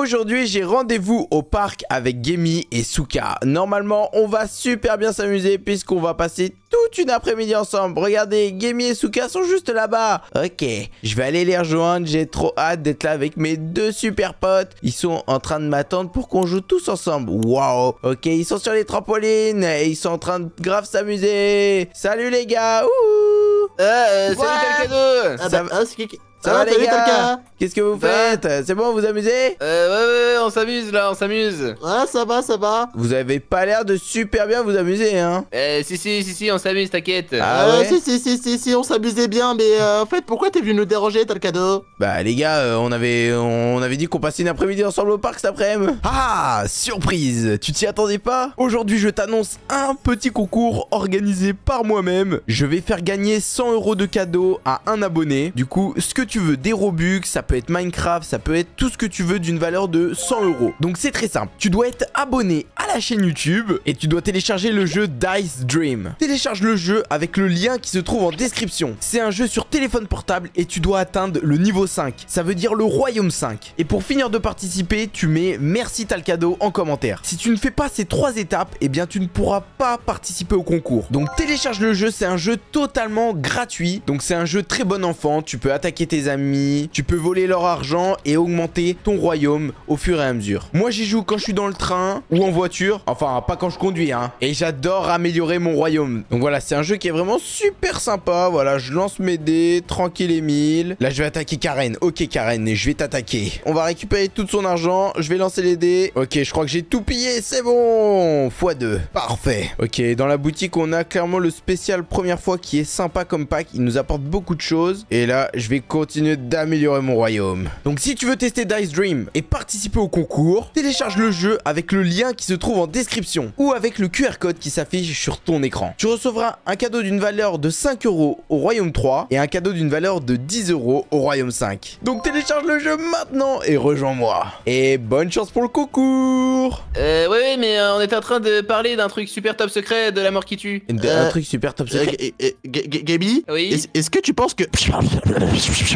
Aujourd'hui, j'ai rendez-vous au parc avec Gemi et Suka. Normalement, on va super bien s'amuser puisqu'on va passer toute une après-midi ensemble. Regardez, Gemi et Suka sont juste là-bas. Ok, je vais aller les rejoindre. J'ai trop hâte d'être là avec mes deux super potes. Ils sont en train de m'attendre pour qu'on joue tous ensemble. Waouh. Ok, ils sont sur les trampolines et ils sont en train de grave s'amuser. Salut les gars. Ouh. Euh, salut Ouais. Calcado Ah bah, va- ah, qui- Ça va Ah, les salut, gars. Qu'est-ce que vous faites? C'est bon, vous amusez? Euh, ouais, ouais, ouais, on s'amuse là, on s'amuse. Ouais, ça va, ça va. Vous avez pas l'air de super bien vous amuser, hein Euh, si, si, si, si, on s'amuse, t'inquiète. Ah Euh, ouais? si, si, si, si, si, on s'amusait bien, mais euh, en fait, pourquoi t'es venu nous déranger, t'as le cadeau Bah les gars, euh, on avait on avait dit qu'on passait une après-midi ensemble au parc cet après-midi. Ah, surprise Tu t'y attendais pas? Aujourd'hui, je t'annonce un petit concours organisé par moi-même. Je vais faire gagner 100 euros de cadeaux à un abonné. Du coup, ce que tu veux, des Robux, ça peut être Minecraft, ça peut être tout ce que tu veux d'une valeur de 100 euros. Donc c'est très simple. Tu dois être abonné à la chaîne YouTube et tu dois télécharger le jeu Dice Dream. Télécharge le jeu avec le lien qui se trouve en description. C'est un jeu sur téléphone portable et tu dois atteindre le niveau 5. Ça veut dire le royaume 5. Et pour finir de participer, tu mets merci t'as cadeau en commentaire. Si tu ne fais pas ces trois étapes, eh bien tu ne pourras pas participer au concours. Donc télécharge le jeu, c'est un jeu totalement gratuit. Donc c'est un jeu très bon enfant, tu peux attaquer tes amis, tu peux voler leur argent et augmenter ton royaume au fur et à mesure. Moi j'y joue quand je suis dans le train ou en voiture, enfin pas quand je conduis hein. Et j'adore améliorer mon royaume. Donc voilà, c'est un jeu qui est vraiment super sympa. Voilà, je lance mes dés, tranquille Emile. Là je vais attaquer Karen. Ok Karen, je vais t'attaquer. On va récupérer tout son argent, je vais lancer les dés. Ok, je crois que j'ai tout pillé, c'est bon. x2. Parfait. Ok, dans la boutique on a clairement le spécial première fois qui est sympa comme pack. Il nous apporte beaucoup de choses. Et là, je vais continuer d'améliorer mon royaume. Donc si tu veux tester Dice Dream et participer au concours, télécharge le jeu avec le lien qui se trouve en description ou avec le QR code qui s'affiche sur ton écran. Tu recevras un cadeau d'une valeur de 5 euros au royaume 3 et un cadeau d'une valeur de 10 euros au royaume 5. Donc télécharge le jeu maintenant et rejoins-moi. Et bonne chance pour le concours Euh, ouais, ouais, mais euh, on était en train de parler d'un truc super top secret de la mort qui tue. Un, Euh, un truc super top secret. Euh, G- G- Gaby Oui. Est-ce que tu penses que...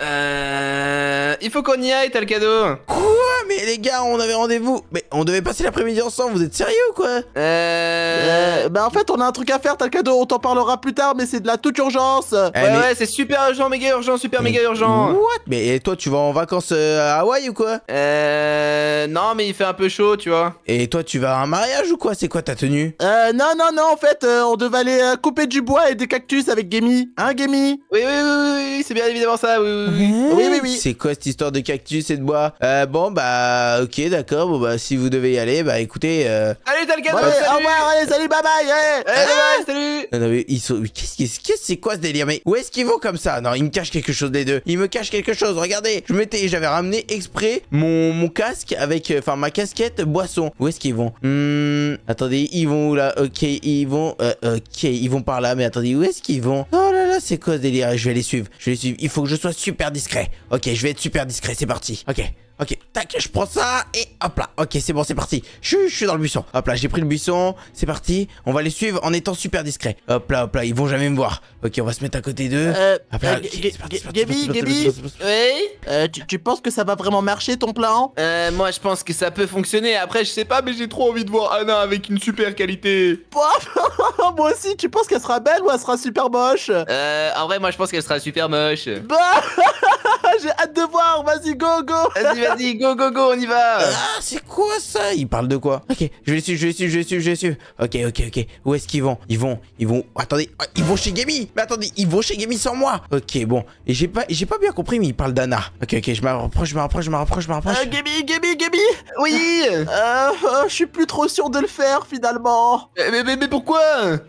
Euh. Il faut qu'on y aille, t'as le cadeau. Quoi Mais les gars, on avait rendez-vous. Mais on devait passer l'après-midi ensemble, vous êtes sérieux ou quoi? Euh. Euh, bah en fait on a un truc à faire t'as le cadeau, on t'en parlera plus tard mais c'est de la toute urgence Eh, Ouais, mais- ouais, c'est super urgent, méga urgent, super méga urgent. What? Mais toi, tu vas en vacances euh, à Hawaï ou quoi? Euh. Non, mais il fait un peu chaud, tu vois. Et toi, tu vas à un mariage ou quoi? C'est quoi ta tenue? Euh non non non en fait euh, on devait aller euh, couper du bois et des cactus avec Gamy Hein Gamy Oui, oui, oui, oui, oui, c'est bien évidemment ça, oui, oui, oui. Oui, oui, oui. C'est quoi cette histoire de cactus et de bois euh, Bon, bah, ok, d'accord. Bon, bah, si vous devez y aller, bah, écoutez. Euh... Allez, t'as le cadeau, Au salut revoir allez salut bye bye. Allez, bye, bye, salut Non, non, mais ils sont. Qu'est-ce que qu'est-ce que c'est quoi ce délire? Mais où est-ce qu'ils vont comme ça? Non, ils me cachent quelque chose les deux. Ils me cachent quelque chose. Regardez, je m'étais, j'avais ramené exprès mon, mon casque avec, euh, enfin ma casquette boisson. Où est-ce qu'ils vont? Hmm, Attendez, ils vont où là? Ok, ils vont. euh, ok, ils vont par là. Mais attendez, où est-ce qu'ils vont? Oh là là, c'est quoi ce délire? Je vais les suivre. Je vais les suivre. Il faut que je sois super discret. Ok, je vais être super discret. C'est parti. Ok. Ok, tac, je prends ça et hop là. Ok, c'est bon, c'est parti. Je, suis- je suis dans le buisson. Hop là, j'ai pris le buisson. C'est parti. On va les suivre en étant super discret. Hop là, hop là, ils vont jamais me voir. Ok, on va se mettre à côté d'eux. Euh, Hop là, euh, ok, G- c'est parti, G- c'est parti, Gaby c'est parti, Gaby c'est parti, c'est parti. Oui euh, tu, tu penses que ça va vraiment marcher ton plan? Euh, moi je pense que ça peut fonctionner. Après, je sais pas, mais j'ai trop envie de voir Anna avec une super qualité. Moi aussi tu penses qu'elle sera belle ou elle sera super moche? Euh, en vrai, moi je pense qu'elle sera super moche. Bah J'ai hâte de voir vas-y go go Vas-y, vas-y, go, go, go, on y va. Ah, c'est quoi ça? Ils parlent de quoi? Ok, je vais les suivre, je vais les suivre, je vais les suivre, je les suivre. Ok, ok, ok. Où est-ce qu'ils vont? Ils vont, ils vont. Attendez, ah, ils vont chez Gamy. Mais attendez, ils vont chez Gamy sans moi. Ok, bon. Et j'ai pas, j'ai pas bien compris, mais ils parlent d'Anna. Ok, ok, je me rapproche, je me rapproche, je me rapproche, je me rapproche. Euh, Gaby Oui Euh, euh, je suis plus trop sûr de le faire finalement. mais, mais, mais, pourquoi?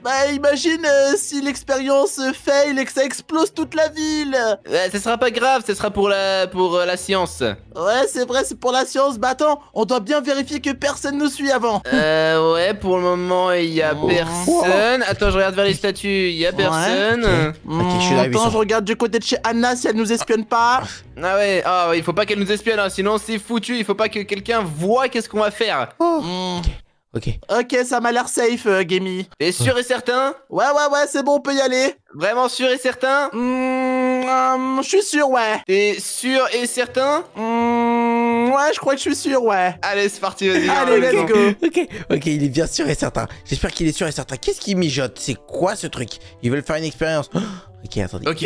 Bah imagine euh, si l'expérience fail et que ça explose toute la ville. Euh, Ça sera pas grave, ça sera pour la, pour euh, la science. Ouais c'est vrai c'est pour la science. Bah attends, on doit bien vérifier que personne nous suit avant. Euh, ouais, pour le moment, il y a Oh. personne. Attends, je regarde vers les statues, il y a personne. Je suis Attends je regarde du côté de chez Anna si elle nous espionne pas. Ah ouais, ah, ouais, il faut pas qu'elle nous espionne, hein, sinon c'est foutu, il faut pas que quelqu'un voit qu'est-ce qu'on va faire. Hmm. Ok. Ok ça m'a l'air safe euh, Gamy. T'es sûr et certain Ouais ouais ouais c'est bon on peut y aller. Vraiment sûr et certain hum, je suis sûr ouais. T'es sûr et certain Hmm, Ouais, je crois que je suis sûr, ouais. Allez, c'est parti, vas-y. Allez, let's go. Ok, ok, il est bien sûr et certain. J'espère qu'il est sûr et certain. Qu'est-ce qu'il mijote? C'est quoi ce truc? Ils veulent faire une expérience. Ok, attendez. Ok,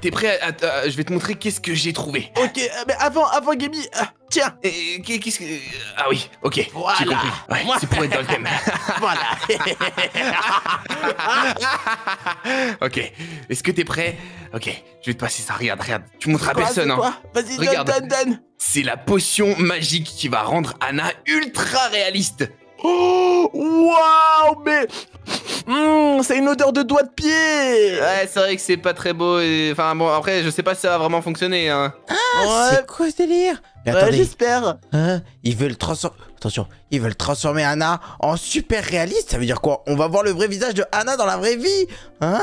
t'es prêt à, à- Je vais te montrer qu'est-ce que j'ai trouvé. Ok, euh, mais avant, avant, Gaby, euh, tiens, qu'est-ce que. Ah oui, ok. Voilà. J'ai compris. Ouais, c'est pour être dans le thème. voilà. ok. Est-ce que t'es prêt? Ok. Je vais te passer ça. Regarde, regarde. Tu montres à Quoi, personne. Hein. quoi Vas-y, donne, donne, donne. C'est la potion magique qui va rendre Anna ultra réaliste. Oh, waouh, mais... Hmm, c'est une odeur de doigt de pied. Ouais, c'est vrai que c'est pas très beau. et- Enfin bon, après, je sais pas si ça va vraiment fonctionner. Hein. ouais, C'est quoi ce délire? Mais ouais, j'espère. hein, ils veulent transformer. Attention, ils veulent transformer Anna en super réaliste. Ça veut dire quoi? On va voir le vrai visage de Anna dans la vraie vie. Hein?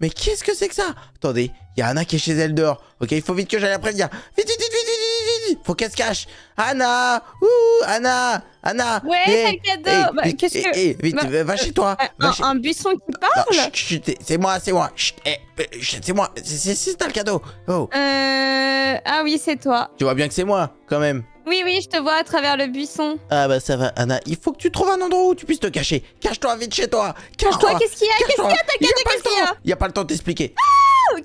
Mais qu'est-ce que c'est que ça? Attendez, il y a Anna qui est chez elle dehors. Ok, il faut vite que j'aille la prévenir. Vite, vite, vite, vite, vite, vite, vite. Faut qu'elle se cache. Anna Ouh, Anna Anna Ouais, t'as le cadeau. Bah, vite, qu'est-ce eh, que- eh, vite, Bah, va chez toi. Va Un, chez- un buisson qui parle c'est moi, c'est moi. Eh, chut, c'est moi. C'est- ça le cadeau. Oh, Euh... Ah oui, c'est toi. tu vois bien que c'est moi, quand même. Oui, oui, je te vois à travers le buisson. Ah bah ça va, Anna. Il faut que tu trouves un endroit où tu puisses te cacher. Cache-toi vite chez toi. Toi, Cache-toi. qu'est-ce qu'il y a? Qu'est-ce qu'il y a T'as le qu'est-ce qu'il y a? Temps. Il y a pas le temps de t'expliquer. Ah,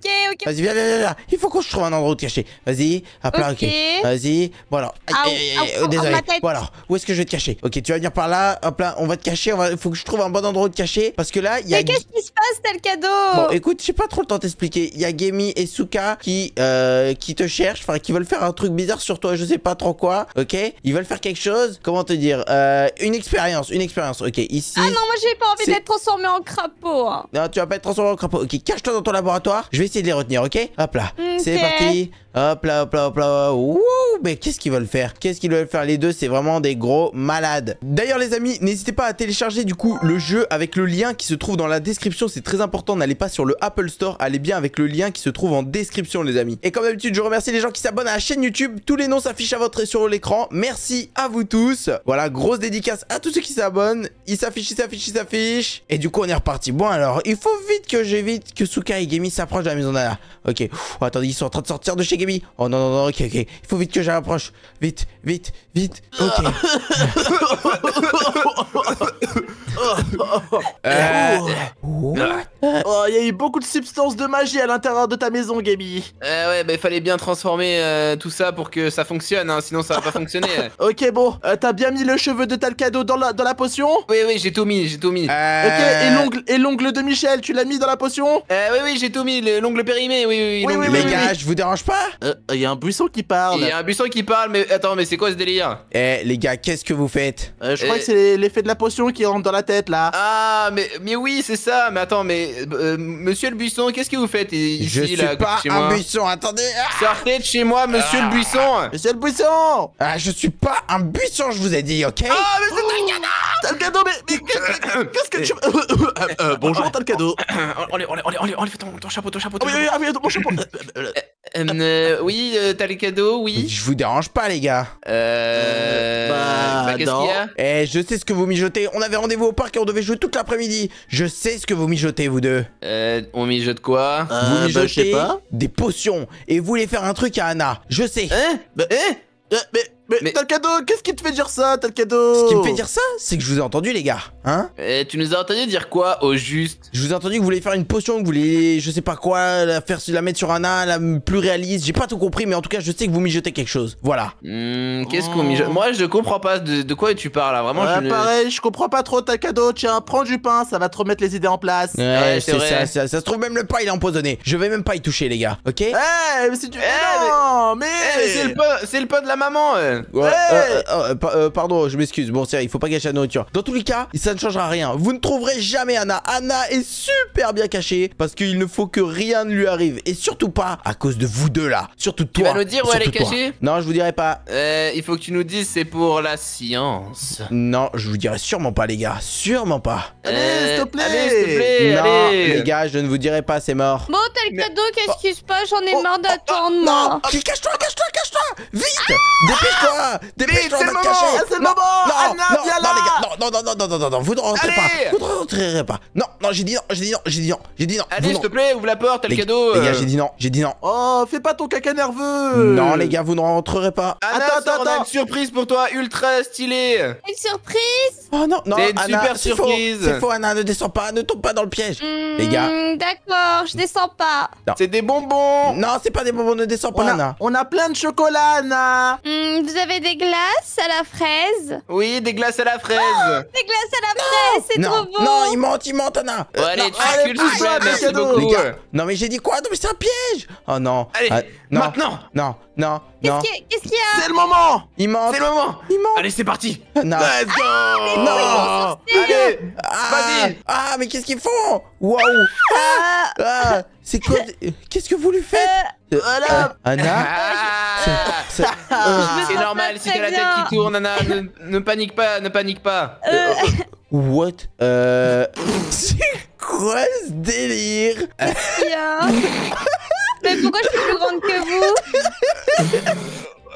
Ok, ok. Vas-y, viens, viens, viens, viens. Il faut qu'on se trouve un endroit où te cacher. Vas-y, hop là, ok. Ok. Vas-y, bon alors. Aouh, aïe, aouh, désolé. Bon alors, où est-ce que je vais te cacher? Ok, tu vas venir par là. Hop là, on va te cacher. Il faut que je trouve un bon endroit où te cacher. Parce que là, il y a. Mais qu'est-ce qui se passe T'as le cadeau? Bon, écoute, j'ai pas trop le temps de t'expliquer. Il y a Gemi et Suka qui, euh, qui te cherchent, enfin, qui veulent faire un truc bizarre sur toi, je sais pas trop quoi, ok? Ils veulent faire quelque chose, comment te dire euh, Une expérience, une expérience, ok? Ici. Ah non, moi j'ai pas envie d'être transformé en crapaud. hein. Non, tu vas pas être transformé en crapaud. Ok, cache-toi dans ton laboratoire. Je vais essayer de les retenir, ok? Hop là. C'est parti. Hop là, hop là, hop là. Wouh Mais qu'est-ce qu'ils veulent faire? Qu'est-ce qu'ils veulent faire Les deux, c'est vraiment des gros malades. D'ailleurs, les amis, n'hésitez pas à télécharger du coup le jeu avec le lien qui se trouve dans la description. C'est très important. N'allez pas sur le Apple Store. Allez bien avec le lien qui se trouve en description, les amis. Et comme d'habitude, je remercie les gens qui s'abonnent à la chaîne YouTube. Tous les noms s'affichent à votre sur l'écran. Merci à vous tous. Voilà, grosse dédicace à tous ceux qui s'abonnent. Ils s'affichent, ils s'affichent, ils s'affichent. Et du coup, on est reparti. Bon, alors, il faut vite que j'évite que Suka et Gemi s'approchent de la maison d'Anna. Ok. Ouh, attendez, ils sont en train de sortir de chez Oh non, non, non, ok, ok. Il faut vite que j'approche. Vite, vite, vite. Ok. Euh. Oh, il y a eu beaucoup de substances de magie à l'intérieur de ta maison, Gaby. euh, ouais, bah il fallait bien transformer euh, tout ça pour que ça fonctionne, hein, sinon ça va pas fonctionner. Ok, bon, euh, t'as bien mis le cheveu de Talcado dans la, dans la potion? Oui, oui, j'ai tout mis, j'ai tout mis. Euh, Ok, et l'ongle, et l'ongle de Michel, tu l'as mis dans la potion? Euh, oui, oui, j'ai tout mis, le- l'ongle périmé, oui, oui, Oui, l'ongle oui, Les oui, gars, je vous dérange pas? Euh, il y a un buisson qui parle. Il y a un buisson qui parle, mais attends, mais c'est quoi ce délire? Eh, les gars, qu'est-ce que vous faites? Euh, je crois Euh, que c'est l'effet de la potion qui rentre dans la tête, là. Ah, mais, mais oui, c'est ça, mais attends, mais euh, monsieur le buisson, qu'est-ce que vous faites ici, Je suis là, pas chez un moi buisson, attendez ah Sortez de chez moi, monsieur le buisson Monsieur le buisson Ah, je suis pas un buisson, je vous ai dit, ok? Ah, mais c'est Talcado, mais, mais qu'est-ce qu'est-ce que tu... Euh, euh, bonjour, Talcado. On les, on les, on les, on les, on les fait ton, ton chapeau, ton chapeau, Oh, ton oui, oui, chapeau. ah, oui, mon chapeau. Euh, euh, Euh, euh, oui, euh, t'as les cadeaux, oui. Je vous dérange pas, les gars Euh. bah, qu'est-ce qu'il y a Eh, je sais ce que vous mijotez. On avait rendez-vous au parc et on devait jouer toute l'après-midi. Je sais ce que vous mijotez, vous deux. Euh, on mijote quoi Euh, vous bah, mijotez je sais pas. des potions et vous voulez faire un truc à Anna. Je sais. Hein? Bah, Hein? Euh, mais, mais, Mais- Talcado, qu'est-ce qui te fait dire ça, Talcado Ce qui me fait dire ça, c'est que je vous ai entendu, les gars. Hein? Euh, Tu nous as entendu dire quoi au juste? Je vous ai entendu que vous voulez faire une potion, que vous voulez, je sais pas quoi, la faire, la mettre sur Anna, la plus réaliste. J'ai pas tout compris, mais en tout cas, je sais que vous mijotez quelque chose. Voilà. Hmm, Qu'est-ce qu'on mijote Moi, je comprends pas de, de quoi tu parles là. Vraiment, Ouais, je pareil, je comprends pas trop Talcado. Tiens, prends du pain, ça va te remettre les idées en place. Ouais, Ouais, c'est ça, ça. Ça se trouve, même le pain, il est empoisonné. Je vais même pas y toucher, les gars. Ok? Eh, mais c'est du... Eh, non, mais... Eh, mais c'est le pain, c'est le pain de la maman. euh. Ouais, Ouais. euh, euh, euh, pa- euh, pardon, je m'excuse. Bon, c'est il faut pas gâcher la nourriture. Dans tous les cas, ça ne changera rien. Vous ne trouverez jamais Anna. Anna est super bien cachée parce qu'il ne faut que rien ne lui arrive. Et surtout pas à cause de vous deux là. Surtout Tu toi. vas nous dire où elle est cachée? Non, je vous dirai pas. Euh, il faut que tu nous dises c'est pour la science. Non, je vous dirai sûrement pas, les gars. Sûrement pas. Allez, s'il te plaît. Allez, s'il te plaît, non, allez. les gars, je ne vous dirai pas, c'est mort. Bon, t'as le cadeau, qu'est-ce qui se passe? J'en ai Oh, marre d'attendre, Non moi. Qui- Cache-toi, cache-toi, cache-toi Vite Dépêche-toi Dépêche-toi, c'est on va le te moment, cacher c'est le Non, moment. non, non, non, là. les gars, non, non, non, non, non, non, non, non, non, vous ne rentrez pas. Vous ne rentrerez pas. Non, non, j'ai dit non, j'ai dit non, j'ai dit non, j'ai dit non. Allez, s'il te non. plaît, ouvre la porte, t'as le Les- cadeau. Les gars, euh. j'ai dit non, j'ai dit non. Oh, fais pas ton caca nerveux Non, les gars, vous ne rentrerez pas. Attends, sors, on a attends. une surprise pour toi, ultra stylée. Une surprise? Oh non, non, C'est une Anna, super c'est faux. surprise. C'est faux, Anna, ne descends pas, ne tombe pas dans le piège. Les gars. Hmm, D'accord, je descends pas. C'est des bonbons. Non, c'est pas des bonbons, ne descends pas, Anna. on a plein de chocolat, Anna Hmm, vous avez des glaces à la fraise Oui, des glaces à la fraise. Des glaces à la fraise, c'est trop Non, beau non, il ment, il ment, Anna. Bon, Euh, allez, non, tu allez, te pousse-toi, plaît, merci. Les beaucoup. gars, non mais j'ai dit quoi? Non mais c'est un piège Oh non Allez, Ah, non, maintenant. Non, non, non, Qu'est-ce qu'il y a- C'est le moment il ment C'est le moment. Il ment Allez, c'est parti. Non Let's go Non Allez, ah, vas-y. Ah, mais qu'est-ce qu'ils font? Waouh Ah, Ah, c'est quoi? Qu'est-ce que vous lui faites? Euh, Voilà. euh, Anna? Ah. C'est- euh, sens normal, si t'as la tête qui tourne, Anna, ne, ne panique pas, ne panique pas. euh, What Euh... C'est quoi ce délire? A Mais pourquoi je suis plus grande que vous?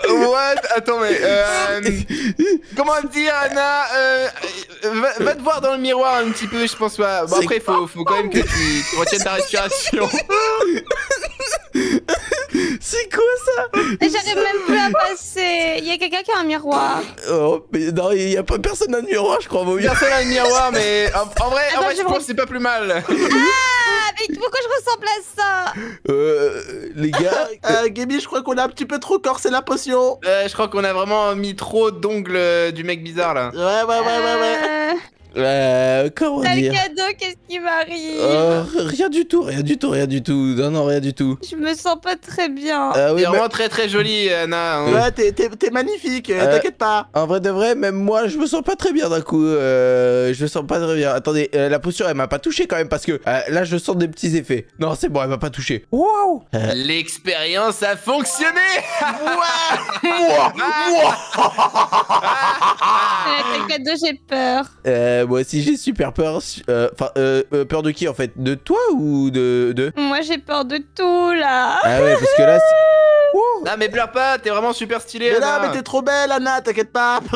What? Attends, mais... Euh, comment dire, Anna euh, va, va te voir dans le miroir un petit peu, je pense pas. Bon, après, faut, faut quand même que tu, tu retiennes ta respiration. C'est quoi ça? J'arrive même plus à passer. Il y a quelqu'un qui a un miroir. Oh, mais non, il y a pas personne dans le miroir, je crois. Personne dans le miroir, mais en, en vrai, en vrai je je pense que c'est pas plus mal. Ah, mais pourquoi je ressemble à ça? Euh, les gars, Euh, Gaby, je crois qu'on a un petit peu trop corsé la potion Euh, je crois qu'on a vraiment mis trop d'ongles euh, du mec bizarre là. Ouais, ouais, ouais, ouais, ouais Euh, comment T'as le cadeau, qu'est-ce qui m'arrive Euh, Rien du tout, rien du tout, rien du tout. Non, non, rien du tout. Je me sens pas très bien. Euh, oui, T'es mais- vraiment très très jolie, Anna. hein. Ouais, t'es- t'es t'es magnifique, euh, t'inquiète pas En vrai de vrai, même moi, je me sens pas très bien d'un coup. Euh, je me sens pas très bien. Attendez, euh, la posture, elle m'a pas touché quand même parce que euh, là, je sens des petits effets. Non, c'est bon, elle m'a pas touché. Wow Euh, L'expérience a fonctionné Avec le cadeau, j'ai peur. euh, moi aussi, j'ai super peur. Euh, Enfin, euh, euh, peur de qui en fait? De toi ou de. de... Moi, j'ai peur de tout, là. Ah ouais, parce que là, Wow. Non mais pleure pas, t'es vraiment super stylée Mais là, mais t'es trop belle, Anna, t'inquiète pas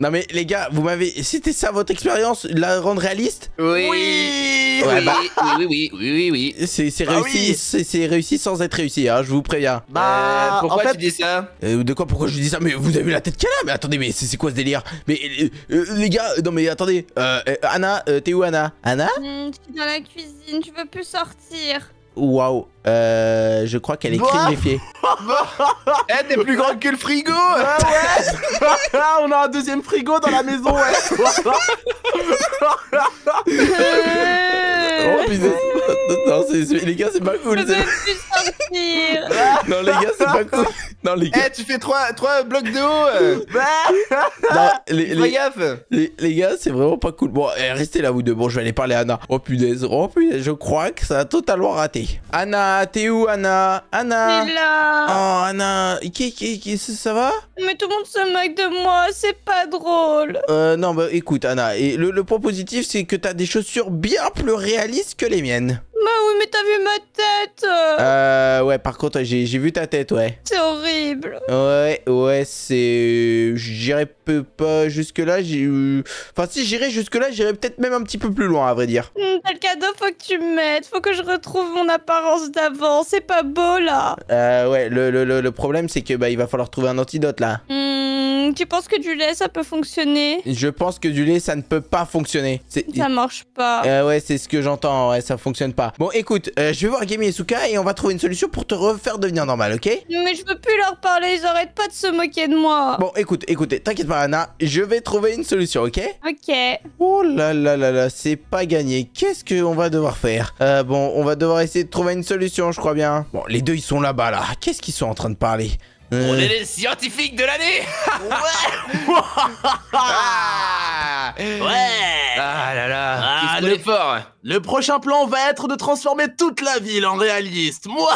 Non mais les gars, vous m'avez. C'était ça votre expérience, la rendre réaliste? Oui Oui Ouais, bah- oui, oui, oui, oui, oui, oui. C'est c'est Ah réussi, oui. c'est c'est réussi sans être réussi, hein, je vous préviens. Bah, Euh, pourquoi en fait, tu dis ça? Euh, de quoi pourquoi je dis ça? Mais vous avez vu la tête qu'elle a Mais attendez, mais c'est c'est quoi ce délire? Mais euh, les gars, non mais attendez. Euh, euh, Anna, euh, t'es où Anna Anna Hmm, je suis dans la cuisine, je veux plus sortir. Waouh. Euh, je crois qu'elle est crinifiée. Eh, t'es plus grande que le frigo Ah ouais Ah, On a un deuxième frigo dans la maison, ouais Oh putain. Non, c'est- les gars, c'est pas je cool. veux c'est- plus sortir. Non, les gars, c'est pas cool. Non, les gars. Eh, tu fais trois, trois blocs de haut euh. Non, les, gaffe les, les gars, c'est vraiment pas cool. Bon, eh, restez là, vous deux. Bon, je vais aller parler à Anna. Oh punaise, oh punaise, je crois que ça a totalement raté. Anna, t'es où, Anna? Anna? Est là. Oh, Anna, qui, qui, qui, ça, ça va? Mais tout le monde se moque de moi, c'est pas drôle. Euh, non, bah écoute, Anna, et le, le point positif, c'est que t'as des chaussures bien plus réalistes que les miennes. Bah oui, mais t'as vu ma tête Euh, ouais, par contre, j'ai vu ta tête, ouais. C'est horrible. Ouais, ouais, c'est. J'irai peu pas jusque-là. j'ai eu- Enfin, si j'irai jusque-là, j'irai peut-être même un petit peu plus loin, à vrai dire. Hmm, T'as le cadeau, faut que tu m'aides. Faut que je retrouve mon apparence d'avant. C'est pas beau là. Euh, ouais, le, le, le, le problème, c'est que bah, il va falloir trouver un antidote là. Hmm, tu penses que du lait ça peut fonctionner? Je pense que du lait, ça ne peut pas fonctionner. Ça marche pas. Euh, ouais, c'est ce que j'entends, ouais, ça fonctionne pas. Bon, écoute, euh, je vais voir Gami et Suka et on va trouver une solution pour te refaire devenir normal, ok? Mais je veux plus leur parler, ils arrêtent pas de se moquer de moi. Bon, écoute, écoutez, t'inquiète pas, Anna, je vais trouver une solution, ok? Ok. Oh là là là là, c'est pas gagné. Qu'est-ce qu'on va devoir faire? Euh, Bon, on va devoir essayer de trouver une solution, je crois bien. Bon, les deux, ils sont là-bas, là. Qu'est-ce qu'ils sont en train de parler? Euh, On est les scientifiques de l'année Ah Ouais Ah là là, Ah, le- est fort Le prochain plan va être de transformer toute la ville en réaliste. Moi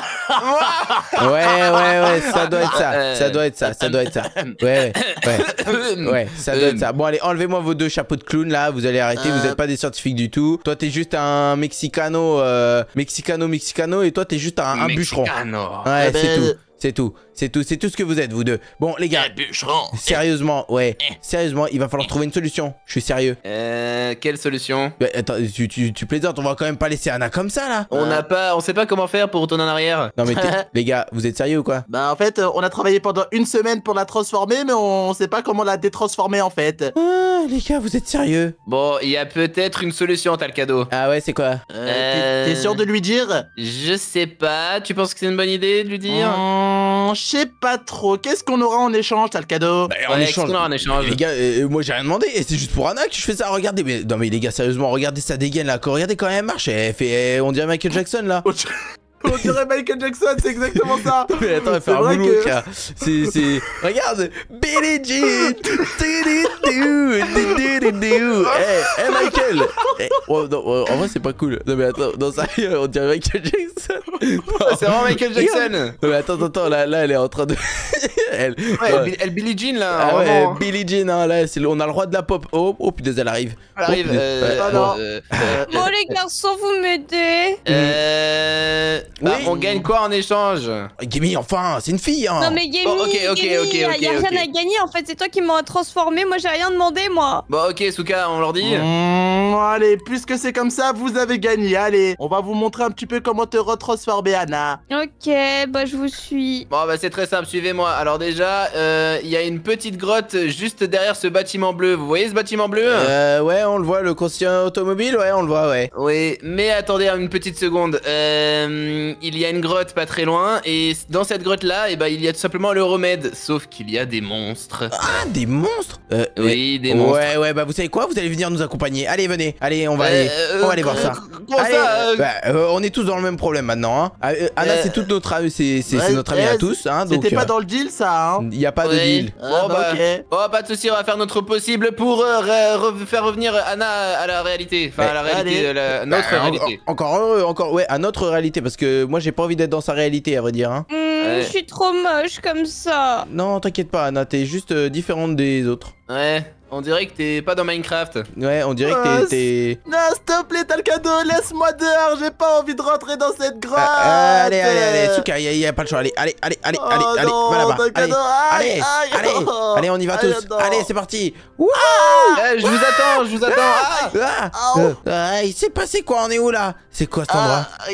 Ouais, ouais, ouais, ça doit être ça. Euh, Ça doit être ça, ça doit être ça. Ouais, ouais, ouais. Ouais, ça doit être ça. Bon, allez, enlevez-moi vos deux chapeaux de clown là. Vous allez arrêter. Vous Euh. êtes pas des scientifiques du tout. Toi, t'es juste un mexicano, euh, mexicano, mexicano, et toi, t'es juste un, un bûcheron. Mexicano. Ouais, Eh ben, c'est tout. C'est tout. C'est tout. C'est tout ce que vous êtes, vous deux. Bon, les gars. bûcheron Sérieusement, ouais. Sérieusement, il va falloir trouver une solution. Je suis sérieux. Euh, quelle solution? Mais attends, tu, tu, tu plaisantes, on va quand même pas laisser Anna comme ça là. On Euh. n'a pas, on sait pas comment faire pour retourner en arrière. Non mais t'es- les gars, vous êtes sérieux ou quoi? Bah en fait, euh, on a travaillé pendant une semaine pour la transformer, mais on sait pas comment la détransformer en fait. Ah, les gars, vous êtes sérieux? Bon, il y a peut-être une solution, t'as le cadeau. Ah ouais, c'est quoi? Euh. T'es t'es sûr de lui dire? Je sais pas, tu penses que c'est une bonne idée de lui dire? Je sais pas trop. Qu'est-ce qu'on aura en échange, t'as le cadeau Bah, Ouais, qu'on aura en échange Les gars, euh, moi j'ai rien demandé, et c'est juste pour Anna que je fais ça, regardez, mais non mais les gars, sérieusement, regardez sa dégaine là, regardez quand elle marche, elle fait, on dirait Michael Jackson là. On dirait Michael Jackson, c'est exactement ça. Mais attends, elle fait C'est un boulot, que- c'est, regarde, Billie Jean, Du-du-du-du. Eh, eh, Michael. Eh, oh, non, oh, en vrai c'est pas cool. Non mais attends, non ça, on dirait Michael Jackson. Non, C'est vraiment Michael Jackson Non mais attends, attends, là, là elle est en train de, elle, Ouais, ouais. Bill- elle Billie Jean là, Ah ouais, vraiment. Billie Jean, hein, là, c'est le- on a le roi de la pop. Oh, oh putain, elle arrive. Elle arrive. Oh, putain. euh, Ouais, non. euh, Euh, Bon, les garçons, vous m'aidez euh, bah, Oui. on gagne quoi en échange? Gimme, enfin, c'est une fille, hein. Non, mais Gamey, Bon, ok, ok, ok, y a- ok, y a ok. rien à gagner en fait, c'est toi qui m'as transformé, moi j'ai rien demandé, moi. Bon, ok, Souka, on leur dit. Hmm, allez, puisque c'est comme ça, vous avez gagné. Allez, on va vous montrer un petit peu comment te retransformer, Anna. Ok, bah je vous suis. Bon, bah c'est très simple, suivez-moi. Alors déjà, euh, il y a une petite grotte juste derrière ce bâtiment bleu. Vous voyez ce bâtiment bleu? Euh, ouais, on le voit, le concessionnaire automobile, ouais, on le voit, ouais. Oui, mais attendez une petite seconde. Euh, il y a une grotte pas très loin, et dans cette grotte-là, eh ben, il y a tout simplement le remède. Sauf qu'il y a des monstres. Ah, des monstres? Euh, Oui, des ouais. monstres. Ouais, ouais, bah vous savez quoi Vous allez venir nous accompagner. Allez, venez. Allez, on va Euh, aller. euh, on va aller voir euh, ça. Comment Allez, ça euh, bah, euh, on est tous dans le même problème maintenant. Hein. Ah, euh, Anna, Euh, c'est toute notre, ami- c'est, c'est, c'est ouais, notre ami à tous. Hein, C'était pas euh, dans le deal, ça, hein il y a pas de deal. Ah, bah, bah. Oh, pas de soucis, on va faire notre possible pour euh, re- re- faire revenir Anna à la réalité. Enfin, à la Ouais, réalité, allez. de la- notre Bah, réalité. en- encore heureux, encore, ouais, à notre réalité, parce que moi j'ai pas envie d'être dans sa réalité, à vrai dire. Hein. Hmm, Ouais. Je suis trop moche comme ça. Non, t'inquiète pas, Anna, t'es juste euh, différente des autres. Ouais, on dirait que t'es pas dans Minecraft. Ouais, on dirait que Ah, t'es. Non, s'il te plaît, t'as le cadeau, laisse-moi dehors, j'ai pas envie de rentrer dans cette grotte. Ah, allez, allez, allez, Souka, y, a- y a pas le choix. Allez, allez, allez, allez, Oh allez, allez, non, va là-bas. Allez, allez, aïe, allez, oh. allez, on y va Aïe, tous. non. Allez, c'est parti. Wouh Eh, je vous attends, je vous attends. Ah Ah, euh, ah, il s'est passé quoi On est où là? C'est quoi cet endroit? Ah,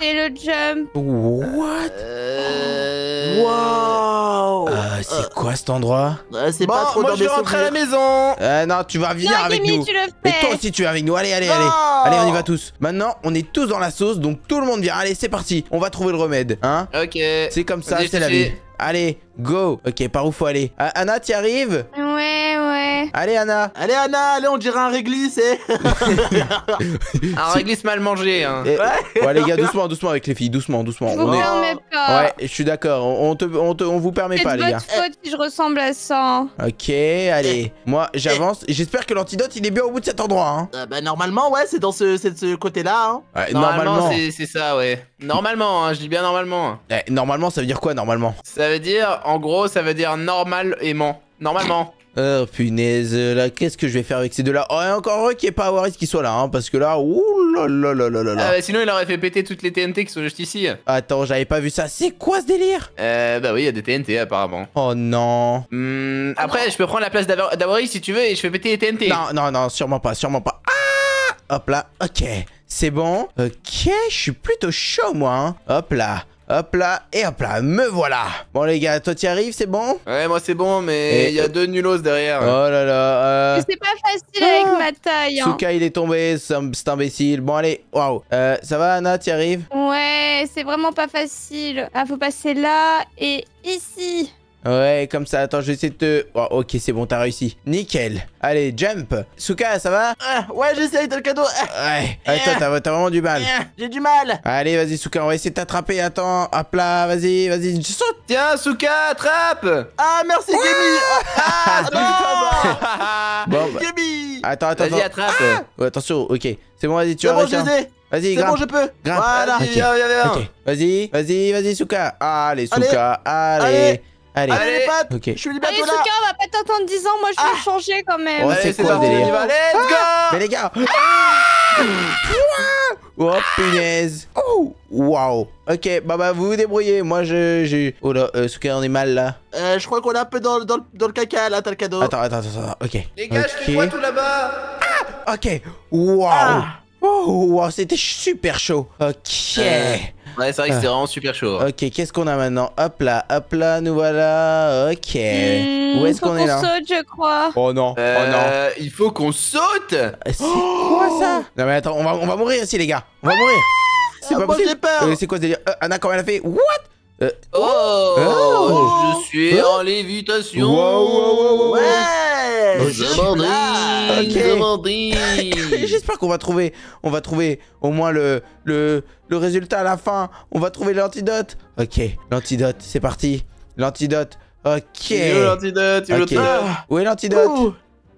c'est le jump. What? Euh... Wow. Euh, C'est quoi cet endroit Ouais, C'est Bon, pas trop moi dans je vais rentrer à la maison. euh, Non, tu vas venir Non, avec nous. tu le Et toi fais. aussi, tu viens avec nous. Allez, allez, allez. Non. Allez, on y va tous. Maintenant, on est tous dans la sauce, donc tout le monde vient. Allez, c'est parti. On va trouver le remède, hein Ok. C'est comme ça, c'est la vie. Allez, go. Ok, par où faut aller? Anna, t'y arrives? Ouais, ouais. Allez, Anna. Allez, Anna, allez, on dirait un réglisse, eh. Un réglisse mal mangé. Hein. Eh, Ouais, les gars, doucement, doucement avec les filles, doucement, doucement. Je vous On est... permets pas. Ouais, je suis d'accord. On, te, on te, on vous permet C'est pas, de les gars. votre faute si je ressemble à ça. Ok, allez. Moi, j'avance. J'espère que l'antidote, il est bien au bout de cet endroit. Hein. Euh, bah, normalement, ouais, c'est dans ce, c'est ce côté-là, hein. Ouais, Normalement, normalement. c'est- c'est ça, ouais. Normalement, hein, je dis bien normalement. Eh, normalement, ça veut dire quoi, normalement? Ça veut dire, en gros, ça veut dire normal aimant. Normalement. Oh, punaise, là, qu'est-ce que je vais faire avec ces deux-là Oh, et encore heureux qu'il n'y ait pas Awaris qui soit là, hein, parce que là, ouh là là là là là là. Ah, bah, sinon, il aurait fait péter toutes les TNT qui sont juste ici. Attends, j'avais pas vu ça. C'est quoi ce délire? Euh, bah oui, il y a des TNT apparemment. Oh non. Hmm, après, je peux prendre la place d'Avar- d'Awari si tu veux et je fais péter les TNT. Non, non, non, sûrement pas, sûrement pas. Ah Hop là, ok. C'est bon. Ok, je suis plutôt chaud, moi. hein. Hop là. Hop là, et hop là, me voilà Bon les gars, toi t'y arrives, c'est bon? Ouais, moi c'est bon, mais Et- il y a deux nulos derrière. Oh là là, euh... Mais C'est pas facile avec Ah. ma taille. Hein. Souka il est tombé, c'est imbécile. Bon allez, waouh. Euh, ça va Anna, t'y arrives? Ouais, c'est vraiment pas facile. Ah, faut passer là et ici. Ouais, comme ça. Attends, je vais essayer de te... Oh, ok, c'est bon, t'as réussi. Nickel. Allez, jump. Suka, ça va? Ah, ouais, j'essaye, t'as le cadeau. Ah, Ouais. Ouais, toi, t'as vraiment du mal. ah, J'ai du mal. Allez, vas-y, Suka, on va essayer de t'attraper. Attends, hop là, vas-y, vas-y, saute. Tiens, Souka, attrape Ah, merci, Gamy. Ah, ah, non. Bon, bah, Gamy. attends, attends, Vas-y, attends. attrape Ouais, attention, ok. C'est bon, vas-y, tu vas bon, ai. Vas-y, grimpe. bon, je peux. Grimpe. Voilà. Vas-y, Ok. viens, viens, viens. Vas-y, vas-y, vas-y, Suka. Allez, Allez. Suka, allez. Allez. Allez. Allez, les potes. Ok. Je suis Allez, bientôt là. Souka, on va pas t'attendre 10 ans. Moi, je vais Ah. changer quand même. Ouais, Allez, c'est quoi le délire va, let's go Mais les gars Oh punaise Oh Waouh Ok, bah bah vous vous débrouillez, moi je... j'ai... Oh là, euh, Suka on est mal là. Euh, je crois qu'on est un peu dans, dans, le- dans le caca là, t'as le cadeau. Attends, attends, attends, attends, ok. Les gars, je fais quoi Ok, tout là-bas ok, waouh Ah. Oh, wow, c'était super chaud. Ok. Euh. Ouais, c'est vrai que c'était vraiment super chaud. Ok, qu'est-ce qu'on a maintenant? Hop là, hop là, nous voilà. Ok. Hmm, Où est-ce faut qu'on est là? saute, je crois. Oh non, oh non. Euh, il faut qu'on saute C'est quoi ça? Non mais attends, on va, on va mourir ici les gars. On va mourir. C'est Ah, pas possible. j'ai peur. Euh, c'est quoi ce délire? Euh, Anna, comment elle a fait What? Euh, Oh, Oh. Je suis Hein en lévitation Wow, wow, wow, wow, Ouais. Oh, Je. J'espère qu'on va trouver, on va trouver au moins le, le, le résultat à la fin. On va trouver l'antidote. Ok, l'antidote, c'est parti. L'antidote. Ok. L'antidote où Ok. l'antidote Où est l'antidote?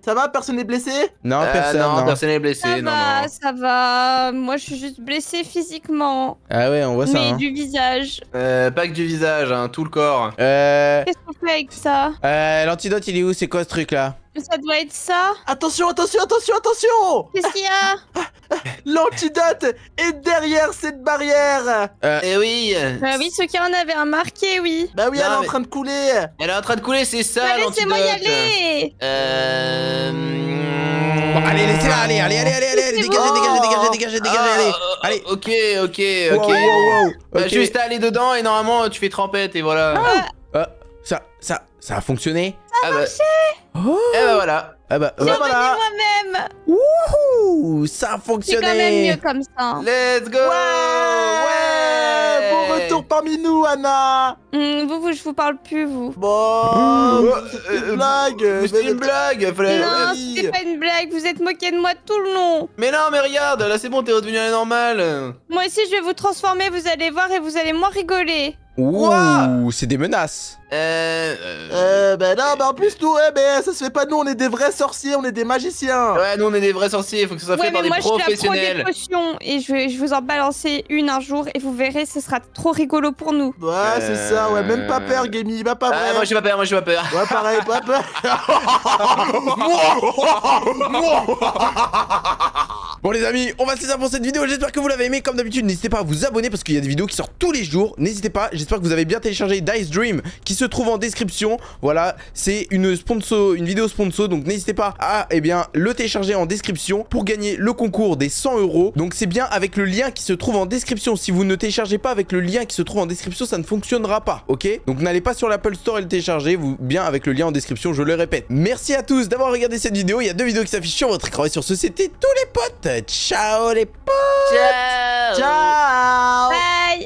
Ça va, personne n'est blessé? Non, Euh, personne. non, non. personne n'est blessé. Ça non, va, non. ça va. Moi, je suis juste blessée physiquement. Ah ouais, on voit ça. mais hein. du visage. Euh, pas que du visage, hein, tout le corps. Euh, Qu'est-ce qu'on fait avec ça? euh, l'antidote, il est où C'est quoi ce truc là Ça doit être ça. Attention, attention, attention, attention Qu'est-ce qu'il y a? L'antidote est derrière cette barrière Eh oui Bah oui, ceux qui en avaient remarqué, oui. Bah oui, Non, elle est en train de couler Elle est en train de couler, c'est ça Bah, Laissez-moi y aller Euh... Bon, allez, laissez-la, allez, allez, allez, allez, allez, dégagez, bon. dégagez, dégagez, dégagez, dégagez, Ah, allez. euh, Allez. Ok, ok, Wow, ok. wow, wow. Bah, juste à aller dedans et normalement tu fais trempette et voilà. Euh, ça, ça, ça a fonctionné ah bah, Oh eh bah voilà. Ah bah, Bah ouais. voilà Moi-même Wouhou, ça a C'est quand même fonctionné mieux comme ça. Let's go Ouais Bon retour parmi nous, Anna Hum, vous, vous, je vous parle plus, vous. Bon, Euh, c'est une euh, blague Mais c'était une blague fallait- non, c'était pas une blague, vous êtes moqué de moi tout le long. Mais non, mais regarde, là c'est bon, t'es redevenu à la normale. Moi aussi, je vais vous transformer, vous allez voir et vous allez moins rigoler. Ouh, c'est des menaces. Euh... euh, Euh, bah non, bah en plus, nous, eh, ben, ça se fait pas nous, on est des vrais sorciers, on est des magiciens Ouais, nous on est des vrais sorciers, faut que ça soit ouais, fait par mais des moi, je suis la pro des professionnels. potions et je vais, je vais vous en balancer une un jour et vous verrez, ce sera trop rigolo pour nous. Ouais, c'est ça, ouais, même pas peur, Gamey, va pas vrai Ah, moi j'ai pas peur, moi j'ai pas peur. Ouais, pareil, pas peur Bon les amis, on va se laisser pour cette vidéo, j'espère que vous l'avez aimé. Comme d'habitude, n'hésitez pas à vous abonner parce qu'il y a des vidéos qui sortent tous les jours. N'hésitez pas, j'espère que vous avez bien téléchargé Dice Dream Qui se trouve en description. Voilà, c'est une sponsor, une vidéo sponsor. Donc n'hésitez pas à eh bien, le télécharger en description Pour gagner le concours des 100 euros. Donc c'est bien avec le lien qui se trouve en description. Si vous ne téléchargez pas avec le lien qui se trouve en description Ça ne fonctionnera pas, ok? Donc n'allez pas sur l'Apple Store et le télécharger. Vous bien avec le lien en description, je le répète. Merci à tous d'avoir regardé cette vidéo. Il y a deux vidéos qui s'affichent sur votre écran. Et sur ce, c'était tous les potes Ciao les potes Ciao Ciao. Bye